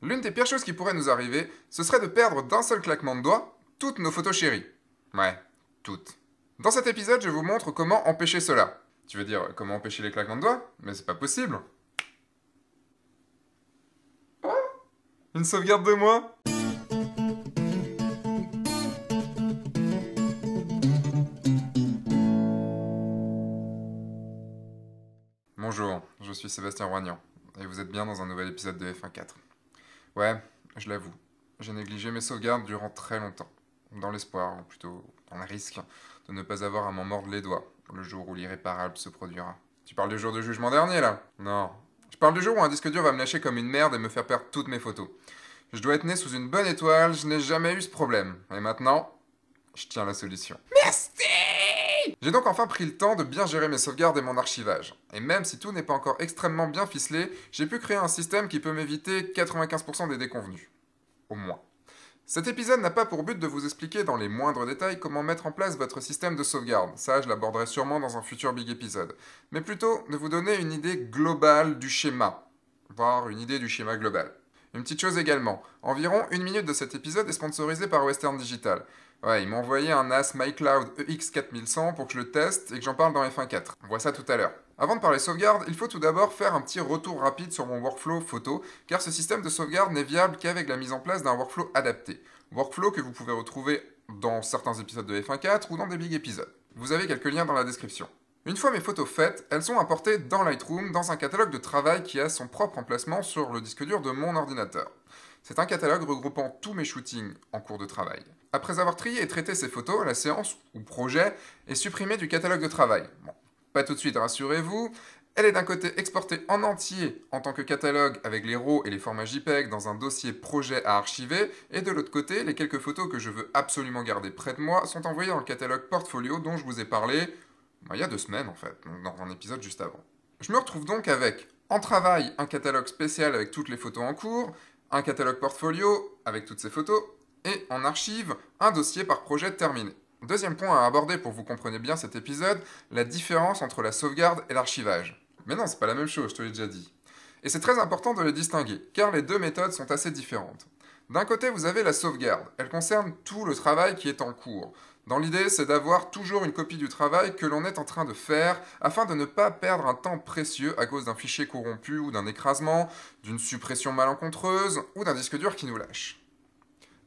L'une des pires choses qui pourrait nous arriver, ce serait de perdre d'un seul claquement de doigts toutes nos photos chéries. Ouais, toutes. Dans cet épisode, je vous montre comment empêcher cela. Tu veux dire, comment empêcher les claquements de doigts? Mais c'est pas possible. Oh Une sauvegarde de moi Bonjour, je suis Sébastien Roignan, et vous êtes bien dans un nouvel épisode de F1.4. Ouais, je l'avoue, j'ai négligé mes sauvegardes durant très longtemps, dans l'espoir, ou plutôt dans le risque, de ne pas avoir à m'en mordre les doigts le jour où l'irréparable se produira. Tu parles du jour de jugement dernier, là? Non. Je parle du jour où un disque dur va me lâcher comme une merde et me faire perdre toutes mes photos. Je dois être né sous une bonne étoile, je n'ai jamais eu ce problème. Et maintenant, je tiens la solution. Merci j'ai donc enfin pris le temps de bien gérer mes sauvegardes et mon archivage. Et même si tout n'est pas encore extrêmement bien ficelé, j'ai pu créer un système qui peut m'éviter 95% des déconvenus. Au moins. Cet épisode n'a pas pour but de vous expliquer dans les moindres détails comment mettre en place votre système de sauvegarde, ça je l'aborderai sûrement dans un futur big épisode, mais plutôt de vous donner une idée globale du schéma, voire une idée du schéma global. Une petite chose également, environ une minute de cet épisode est sponsorisé par Western Digital. Ouais, il m'a envoyé un NAS MyCloud EX4100 pour que je le teste et que j'en parle dans F1.4. On voit ça tout à l'heure. Avant de parler sauvegarde, il faut tout d'abord faire un petit retour rapide sur mon workflow photo, car ce système de sauvegarde n'est viable qu'avec la mise en place d'un workflow adapté. Workflow que vous pouvez retrouver dans certains épisodes de F1.4 ou dans des big épisodes. Vous avez quelques liens dans la description. Une fois mes photos faites, elles sont importées dans Lightroom dans un catalogue de travail qui a son propre emplacement sur le disque dur de mon ordinateur. C'est un catalogue regroupant tous mes shootings en cours de travail. Après avoir trié et traité ces photos, la séance ou projet est supprimée du catalogue de travail. Bon, pas tout de suite, rassurez-vous. Elle est d'un côté exportée en entier en tant que catalogue avec les RAW et les formats JPEG dans un dossier projet à archiver, et de l'autre côté, les quelques photos que je veux absolument garder près de moi sont envoyées dans le catalogue portfolio dont je vous ai parlé bah, il y a deux semaines en fait, dans un épisode juste avant. Je me retrouve donc avec en travail un catalogue spécial avec toutes les photos en cours, un catalogue portfolio avec toutes ces photos, et en archive, un dossier par projet terminé. Deuxième point à aborder pour que vous compreniez bien cet épisode, la différence entre la sauvegarde et l'archivage. Mais non, c'est pas la même chose, je te l'ai déjà dit. Et c'est très important de les distinguer, car les deux méthodes sont assez différentes. D'un côté, vous avez la sauvegarde. Elle concerne tout le travail qui est en cours. Dans l'idée, c'est d'avoir toujours une copie du travail que l'on est en train de faire afin de ne pas perdre un temps précieux à cause d'un fichier corrompu ou d'un écrasement, d'une suppression malencontreuse ou d'un disque dur qui nous lâche.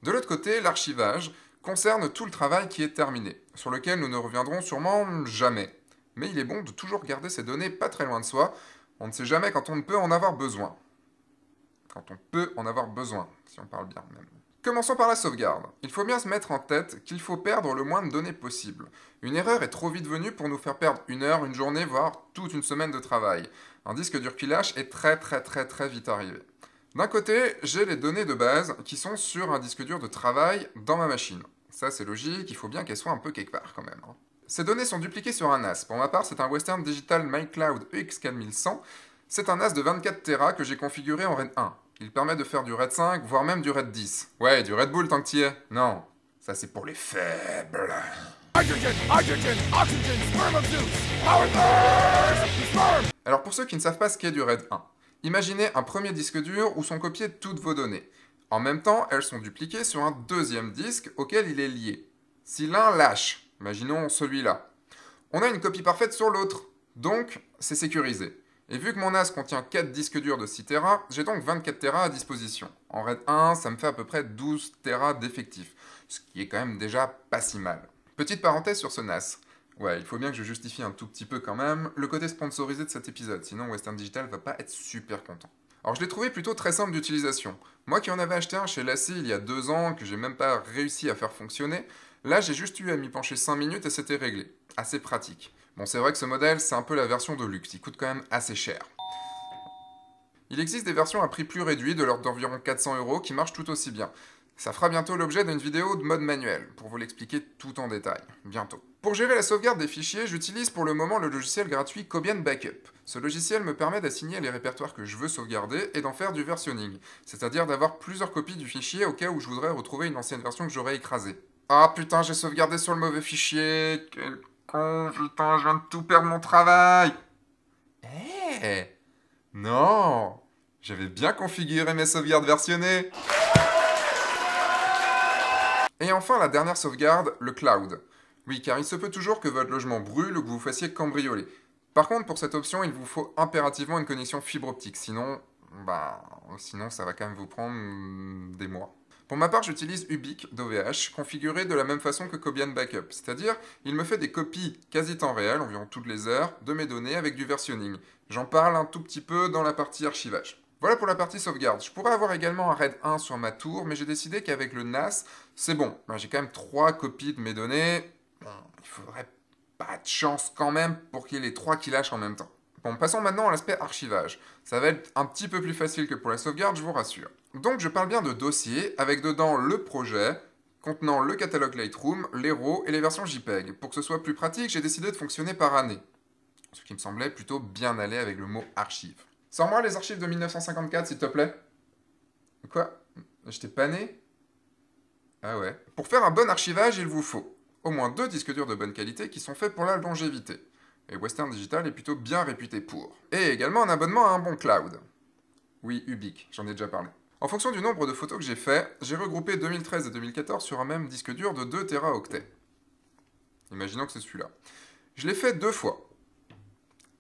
De l'autre côté, l'archivage concerne tout le travail qui est terminé, sur lequel nous ne reviendrons sûrement jamais. Mais il est bon de toujours garder ces données pas très loin de soi, on ne sait jamais quand on ne peut en avoir besoin. Quand on peut en avoir besoin, si on parle bien même. Commençons par la sauvegarde. Il faut bien se mettre en tête qu'il faut perdre le moins de données possible. Une erreur est trop vite venue pour nous faire perdre une heure, une journée, voire toute une semaine de travail. Un disque dur qui lâche est très très très très vite arrivé. D'un côté, j'ai les données de base qui sont sur un disque dur de travail dans ma machine. Ça c'est logique, il faut bien qu'elles soient un peu quelque part quand même. Hein. Ces données sont dupliquées sur un NAS. Pour ma part, c'est un Western Digital MyCloud EX4100. C'est un NAS de 24 Tera que j'ai configuré en RAID 1. Il permet de faire du RAID 5, voire même du RAID 10. Ouais, du Red Bull tant que t'y es. Non, ça c'est pour les faibles. Alors pour ceux qui ne savent pas ce qu'est du RAID 1, imaginez un premier disque dur où sont copiées toutes vos données. En même temps, elles sont dupliquées sur un deuxième disque auquel il est lié. Si l'un lâche, imaginons celui-là, on a une copie parfaite sur l'autre, donc c'est sécurisé. Et vu que mon NAS contient 4 disques durs de 6 Tera, j'ai donc 24 Tera à disposition. En RAID 1, ça me fait à peu près 12 Tera d'effectifs, ce qui est quand même déjà pas si mal. Petite parenthèse sur ce NAS. Ouais, il faut bien que je justifie un tout petit peu quand même le côté sponsorisé de cet épisode, sinon Western Digital va pas être super content. Alors je l'ai trouvé plutôt très simple d'utilisation. Moi qui en avais acheté un chez Lassie il y a deux ans, que j'ai même pas réussi à faire fonctionner, là j'ai juste eu à m'y pencher 5 minutes et c'était réglé. Assez pratique. Bon, c'est vrai que ce modèle, c'est un peu la version de luxe, il coûte quand même assez cher. Il existe des versions à prix plus réduit, de l'ordre d'environ 400 euros, qui marchent tout aussi bien. Ça fera bientôt l'objet d'une vidéo de mode manuel, pour vous l'expliquer tout en détail, bientôt. Pour gérer la sauvegarde des fichiers, j'utilise pour le moment le logiciel gratuit Cobian Backup. Ce logiciel me permet d'assigner les répertoires que je veux sauvegarder et d'en faire du versionning, c'est-à-dire d'avoir plusieurs copies du fichier au cas où je voudrais retrouver une ancienne version que j'aurais écrasée. Ah putain, j'ai sauvegardé sur le mauvais fichier, putain, je viens de tout perdre mon travail. Eh Non J'avais bien configuré mes sauvegardes versionnées Et enfin, la dernière sauvegarde, le cloud. Oui, car il se peut toujours que votre logement brûle ou que vous fassiez cambrioler. Par contre, pour cette option, il vous faut impérativement une connexion fibre optique, sinon, bah, sinon ça va quand même vous prendre mm, des mois. Pour ma part, j'utilise Ubique d'OVH, configuré de la même façon que Cobian Backup, c'est-à-dire il me fait des copies quasi temps réel, environ toutes les heures, de mes données avec du versionning. J'en parle un tout petit peu dans la partie archivage. Voilà pour la partie sauvegarde. Je pourrais avoir également un RAID 1 sur ma tour, mais j'ai décidé qu'avec le NAS, c'est bon. Ben, j'ai quand même trois copies de mes données. il faudrait pas de chance quand même pour qu'il y ait les trois qui lâchent en même temps. Bon, passons maintenant à l'aspect archivage. Ça va être un petit peu plus facile que pour la sauvegarde, je vous rassure. Donc je parle bien de dossier, avec dedans le projet, contenant le catalogue Lightroom, les RAW et les versions JPEG. Pour que ce soit plus pratique, j'ai décidé de fonctionner par année. Ce qui me semblait plutôt bien aller avec le mot archive. Sors-moi les archives de 1954, s'il te plaît. Quoi? Je t'ai pas né? Ah ouais. Pour faire un bon archivage, il vous faut au moins deux disques durs de bonne qualité qui sont faits pour la longévité. Et Western Digital est plutôt bien réputé pour. Et également un abonnement à un bon cloud. Oui, Ubique, j'en ai déjà parlé. En fonction du nombre de photos que j'ai fait, j'ai regroupé 2013 et 2014 sur un même disque dur de 2 Teraoctets. Imaginons que c'est celui-là. Je l'ai fait deux fois,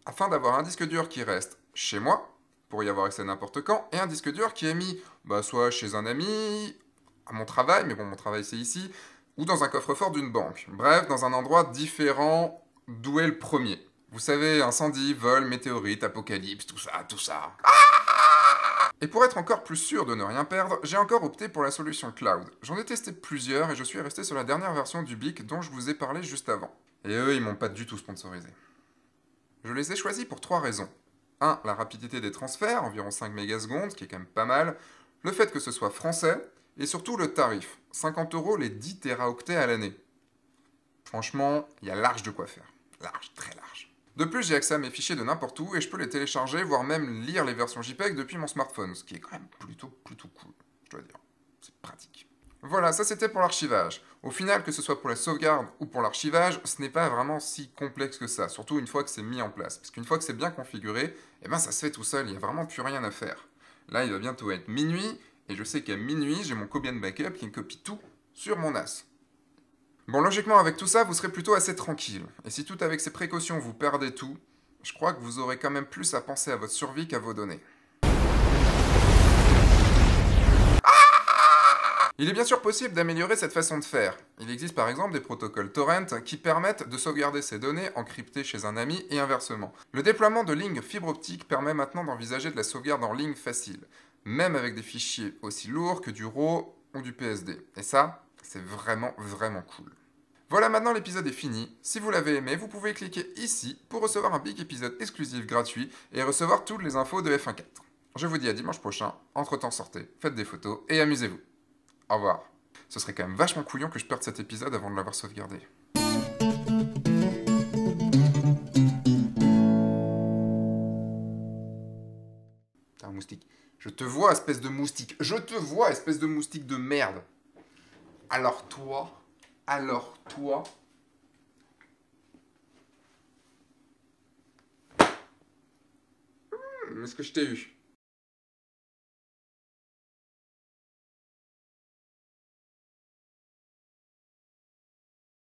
afin d'avoir un disque dur qui reste chez moi, pour y avoir accès n'importe quand, et un disque dur qui est mis bah, soit chez un ami, à mon travail, mais bon, mon travail c'est ici, ou dans un coffre-fort d'une banque. Bref, dans un endroit différent d'où est le premier. Vous savez, incendie, vol, météorite, apocalypse, tout ça, tout ça. Et pour être encore plus sûr de ne rien perdre, j'ai encore opté pour la solution cloud. J'en ai testé plusieurs et je suis resté sur la dernière version du BIC dont je vous ai parlé juste avant. Et eux, ils m'ont pas du tout sponsorisé. Je les ai choisis pour trois raisons. 1. La rapidité des transferts, environ 5 mégasecondes, ce qui est quand même pas mal. Le fait que ce soit français, et surtout le tarif. 50 euros les 10 teraoctets à l'année. Franchement, il y a large de quoi faire. Large, très large. De plus, j'ai accès à mes fichiers de n'importe où et je peux les télécharger, voire même lire les versions JPEG depuis mon smartphone, ce qui est quand même plutôt, plutôt cool, je dois dire. C'est pratique. Voilà, ça c'était pour l'archivage. Au final, que ce soit pour la sauvegarde ou pour l'archivage, ce n'est pas vraiment si complexe que ça, surtout une fois que c'est mis en place. Parce qu'une fois que c'est bien configuré, eh ben ça se fait tout seul, il n'y a vraiment plus rien à faire. Là, il va bientôt être minuit, et je sais qu'à minuit, j'ai mon Cobian Backup qui me copie tout sur mon NAS. Bon, logiquement, avec tout ça, vous serez plutôt assez tranquille. Et si tout avec ces précautions, vous perdez tout, je crois que vous aurez quand même plus à penser à votre survie qu'à vos données. Il est bien sûr possible d'améliorer cette façon de faire. Il existe par exemple des protocoles torrent qui permettent de sauvegarder ces données encryptées chez un ami et inversement. Le déploiement de lignes fibre optique permet maintenant d'envisager de la sauvegarde en ligne facile, même avec des fichiers aussi lourds que du RAW ou du PSD. Et ça, c'est vraiment vraiment cool. Voilà maintenant l'épisode est fini. Si vous l'avez aimé, vous pouvez cliquer ici pour recevoir un big épisode exclusif gratuit et recevoir toutes les infos de F1.4. Je vous dis à dimanche prochain, entre temps sortez, faites des photos et amusez-vous. Au revoir. Ce serait quand même vachement couillon que je perde cet épisode avant de l'avoir sauvegardé. un moustique. Je te vois, espèce de moustique. Je te vois, espèce de moustique de merde. Alors toi, alors toi. Hum, est-ce que je t'ai eu?